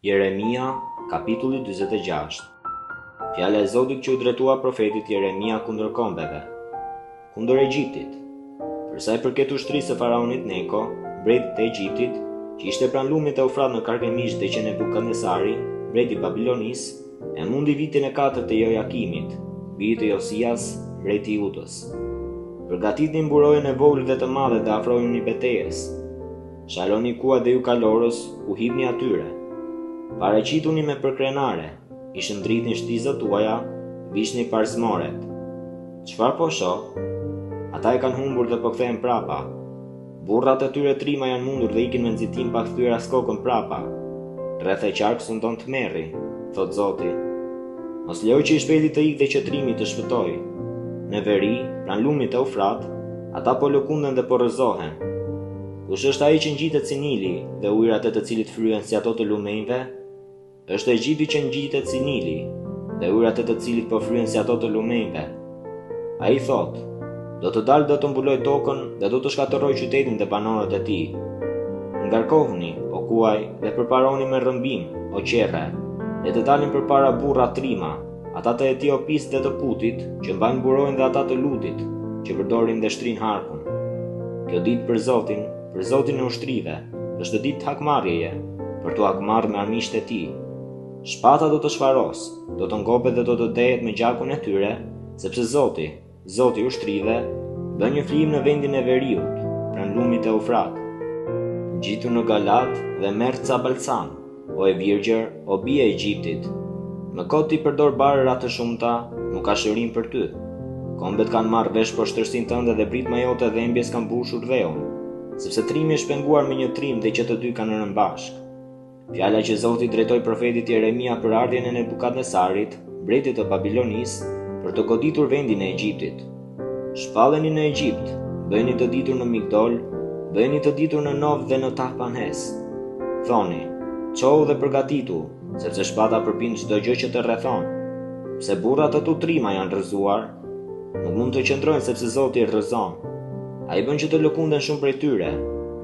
Jeremia, kapitulli 46 Fjala e Zotit që iu drejtua profetit Jeremia kundër kombeve. kundër Egjiptit. Për sa i përket ushtrisë së faraonit Neko, mbretit të Egjiptit, që ishte pranë lumit Eufrat në Karkemish dhe që Nebukadnesari, mbret i Babilonisë, e mundi vitin e katërt të Jojakimit, birit të Josias, mbret i Judës. Përgatitni mburojën e vogël dhe të madhe dhe afrojuni betejës. Shaloni kuajt dhe ju kalorës, u hipni atyre. Paraqituni me përkrenare, I shndritni shtizat tuaja, vishni parzmoret. Çfarë po shoh? Ata e kanë humbur dhe po kthehen prapa. Burrat e tyre trima janë mundur dhe ikin me nxitim pa kthyer as kokën prapa. Rreth e qark sundon tmerri, thotë Zoti. Mos lejo që i shpejti të ikë dhe që trimi të shpëtojë. Në veri, pranë lumit Eufrat, ata po lëkunden dhe po rrëzohen. Kush është ai që ngjitet si Nili dhe ujërat e të cilit fryhen si ato të lumenjve? Është Egjipti që ngjitet si Nili dhe ujërat e të cilit po fryhen si ato të lumenjve. Ai thotë, do të dal, do të mbuloj tokën dhe do të shkatërroj qytetin dhe banorët e tij. Ngarkohuni, o kuaj, dhe përparoni me rrëmbim, o qerre, le të dalin përpara burra trima, ata të Etiopisë dhe të Putit, që mbajnë mburojën dhe ata të Ludit, që përdorin dhe shtrijnë harkun. Kjo ditë për Zotin, Për Zotin e ushtrive, është ditë hakmarrjeje, për t'u hakmarrë me armiqtë e tij. Shpata do të shfarosë, do të ngopet dhe do të dehet me gjakun e tyre, sepse Zoti, Zoti i ushtrive, bën një flijim në vendin e veriut, pranë lumit Eufrat. Ngjitu në Galaad dhe merr ca balsam, O e virgjër, o bijë e Egjiptit, më kot ti përdor barëra të shumta, nuk ka shërim për ty. Kombet kanë marrë vesh poshtërsinë tënde dhe britma jote e dhembjes ka mbushur dheun, sepse trimi është penguar me një trim dhe që të dy kanë rënë bashkë. Fjala që Zoti i drejtoi profetit Jeremia për ardhjen e Nebukadnesarit, mbretit të Babilonisë, për të goditur vendin e Egjiptit. Shpalleni në Egjipt, bëjeni të ditur në Migdol, bëjeni të ditur në Nof dhe në Tahpanhes. Thoni, çohu dhe përgatitu, sepse shpata përpin çdo gjë që të rrethon. Pse burrat e tu trima janë rrëzuar, nuk mund të qëndrojnë sepse Zoti i rrëzon. Ai bën që të lëkunden shumë prej tyre,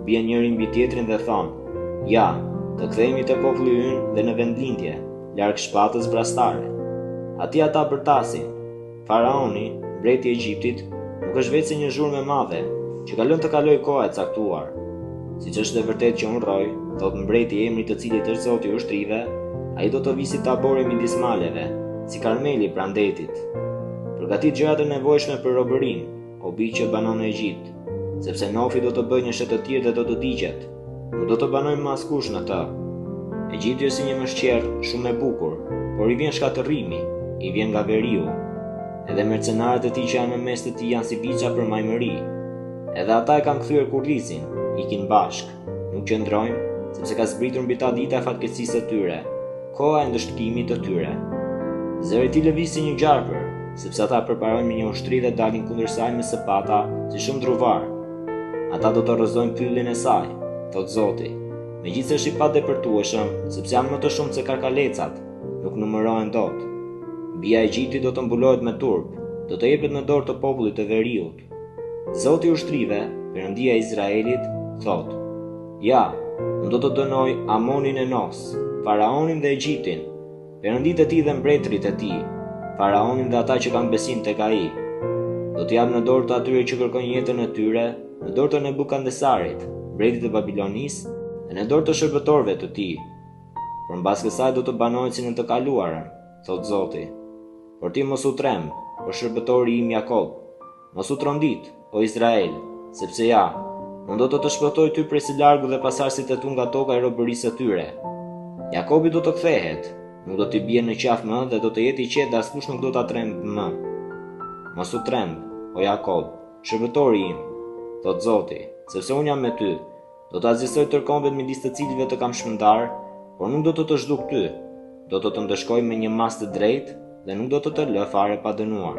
bien njëri mbi tjetrin dhe thonë: Ja, të kthehemi te populli ynë dhe në vendlindje, larg shpatës vrastare. Atje ata bërtasin, Faraoni, mbreti i Egjiptit, nuk është veçse një zhurmë e madhe, që ka lënë të kalojë koha e caktuar. Siç është e vërtetë që unë rroj, thotë mbreti emri i të cilit është Zoti i ushtrive, ai do të vijë si Tabori midis maleve, si Karmeli pranë detit. Përgatit gjërat e nevojshme për robërinë, O bijë që banon në Egjipt, sepse Nofi do të bëhet një shkretëtirë dhe do të digjet. Nuk do të banojë më askush në të. Egjipti është si një mëshqerrë shumë e bukur, por i vjen shkatërrimi, i vjen nga veriu. Edhe mercenarët e tij që janë në mes të tij janë si viça për majmëri. Edhe ata e kanë kthyer kurrizin, ikin bashkë. Nuk qëndrojnë, sepse ka zbritur mbi ta dita e fatkeqësisë së tyre, koha e ndëshkimit të tyre. Zëri i tij lëviz si një gjarpër, sepse ata përparojnë me një ushtri dhe dalin kundër saj me sëpata si shumë druvarë. Ata do të rrëzojnë pyllin e saj, thotë Zoti. Megjithëse është i padepërtueshëm, sepse janë më të shumtë se karkalecat, nuk numërohen dot. Bija e Egjiptit do të mbulohet me turp, do të jepet në dorë të popullit të veriut. Zoti i ushtrive, Perëndia e Izraelit, thotë: Ja, unë do të dënoj Amonin e Nos, faraonin dhe Egjiptin, perënditë e tij dhe mbretërit e tij, faraonin dhe ata që kanë besim tek ai. Do t'i jap në dorë të atyre që kërkojnë jetën e tyre, në dorë të Nebukadnetsarit, mbretit të Babilonisë, dhe në dorë të shërbëtorëve të tij. Por mbas kësaj do të banohet si në të kaluarën. thotë Zoti, por ti mos u tremb, o shërbëtori im Jakob, mos u trondit, o Izrael, sepse ja, unë do të të shpëtoj ty prej së largu dhe pasardhësit e tu nga toka e robërisë së tyre. Jakobi do të kthehet, nuk do t'i bien në qafë më dhe do të jetë i qetë dhe askush nuk do ta trembë më. Mos u tremb, o Jakob, shërbëtori im, thotë Zoti, sepse unë jam me ty, Do të asgjësoj tërë kombet midis të cilëve të kam shpërndarë, por nuk do të të zhduk ty. Do të të ndëshkoj me një masë të drejtë dhe nuk do të të lë fare pa dënuar.